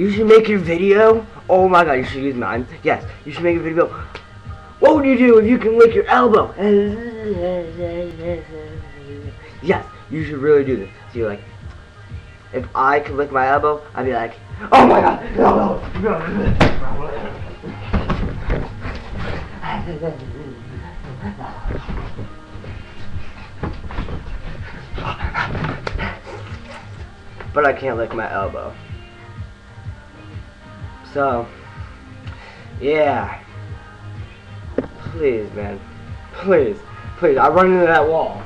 You should make your video. Oh my god, you should use mine. Yes, you should make a video. What would you do if you can lick your elbow? Yes, you should really do this. So you're like, if I could lick my elbow, I'd be like, oh my god, elbow. but I can't lick my elbow. So, yeah. Please, man. Please. Please, I run into that wall.